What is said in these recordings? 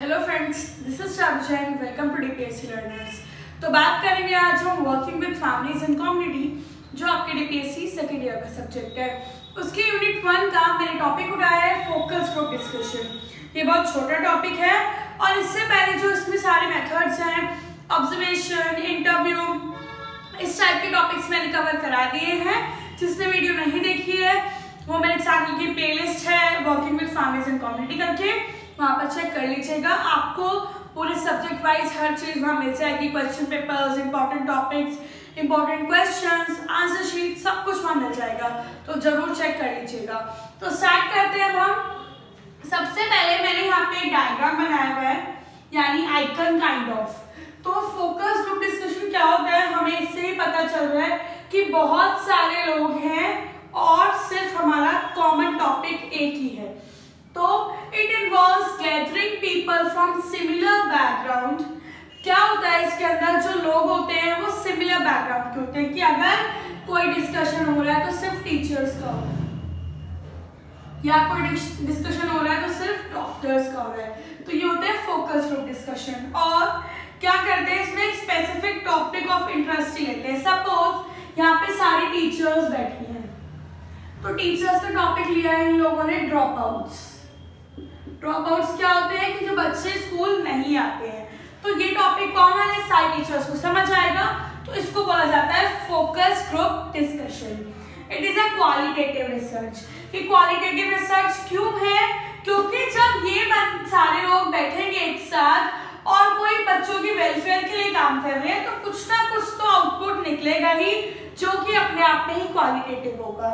Hello friends this is Shahrukh Jain welcome to DPSC learners तो बात करेंगे आज हम working with families and community जो आपके डीपीएससी सेकेंड ईयर का सब्जेक्ट है। उसके यूनिट वन का मैंने टॉपिक उठाया है फोकस ग्रुप डिस्कशन ये बहुत छोटा टॉपिक है, और इससे पहले जो इसमें सारे मेथड्स हैं ऑब्जर्वेशन इंटरव्यू इस टाइप के टॉपिक्स मैंने कवर करा दिए हैं। जिसने वीडियो नहीं देखी है, वो मेरे चैनल की प्लेलिस्ट है working with families and community करके। वहाँ पर चेक कर लीजिएगा। आपको पूरे सब्जेक्ट वाइज हर चीज़ वहाँ मिल जाएगी। Question papers important topics important questions answer sheet सब कुछ वहाँ मिल जाएगा। तो ज़रूर चेक कर लीजिएगा। तो स्टार्ट करते हैं हम। सबसे पहले मैंने यहाँ पे डायग्राम बनाया हुआ है, यानी आइकन काइंड ऑफ़ तो फोकस ग्रुप डिस्कशन क्या होता है? हमें इससे ही पता चल रहा है कि बहुत सारे लोग हैं और सिर्फ़ हमारा कॉमन टॉपिक एक ही है तो it involve gathering people from similar background क्या होता है इसके अंदर? जो लोग होते हैं, वो सिमिलर बैकग्राउंड के होते हैं कि अगर कोई डिस्कशन हो रहा है तो सिर्फ़ टीचर्स का हो रहा है। या कोई डिस्कशन हो रहा है तो सिर्फ़ डॉक्टर्स का हो रहा है। तो ये होता है फोकस ग्रुप डिस्कशन और क्या करते हैं, इसमें स्पेसिफिक टॉपिक ऑफ़ इंटरेस्ट ही लेते हैं। सपोज़ यहाँ पे सारी टीचर्स बैठी हैं। तो टीचर्स का टॉपिक लिया है, इन लोगों ने ड्रॉप आउट्स ड्रॉप आउट्स क्या होते हैं कि जो बच्चे स्कूल नहीं आते हैं तो ये टॉपिक कॉमन है सारे टीचर्स को समझ आएगा? तो इसको बोला जाता है focus group discussion it is a qualitative research ये क्वालिटेटिव रिसर्च क्यों है? क्योंकि जब ये सारे लोग बैठेंगे एक साथ और कोई बच्चों की वेलफेयर के लिए काम कर रहे हैं तो कुछ ना कुछ तो आउटपुट निकलेगा ही, जो कि अपने आप में ही क्वालिटेटिव होगा।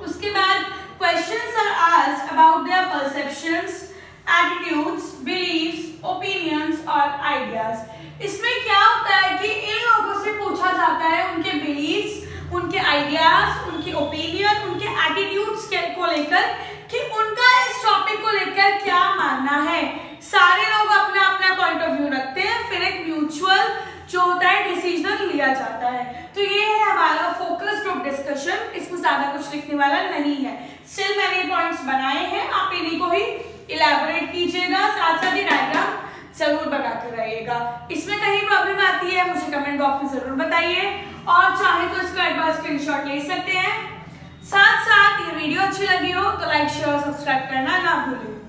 उसके बाद Questions are asked about their perceptions, attitudes, beliefs, opinions और ideas. इसमें क्या होता है कि इन लोगों से पूछा जाता है उनके बिलीव्स उनके आइडियाज़ उनके ओपिनियन उनके एटीट्यूड्स को लेकर कि उनका इस टॉपिक को लेकर क्या मानना है सारे लोग अपना अपना पॉइंट ऑफ़ व्यू रखते हैं फिर एक म्यूचुअल जो होता है डिसीज़न लिया जाता है। तो ये है हमारा फोकस ग्रुप डिस्कशन इसमें ज़्यादा कुछ लिखने वाला नहीं है। स्टिल मैंने पॉइंट्स बनाए हैं। आप इन्हीं को ही इलेबोरेट कीजिएगा। साथ साथ ही डायग्राम ज़रूर बनाते रहिएगा। इसमें कहीं प्रॉब्लम आती है, मुझे कमेंट बॉक्स में ज़रूर बताइए। और चाहे तो इसका एक बार स्क्रीनशॉट ले सकते हैं। साथ साथ ये वीडियो अच्छी लगी हो तो लाइक शेयर और सब्सक्राइब करना ना भूलें